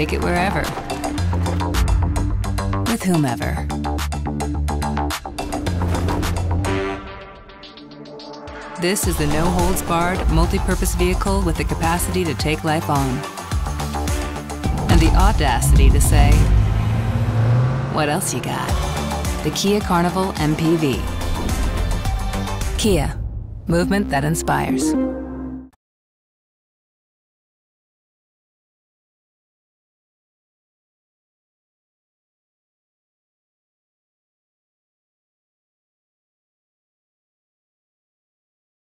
take it wherever. With whomever. This is the no-holds-barred, multi-purpose vehicle with the capacity to take life on. And the audacity to say, what else you got? The Kia Carnival MPV. Kia, movement that inspires.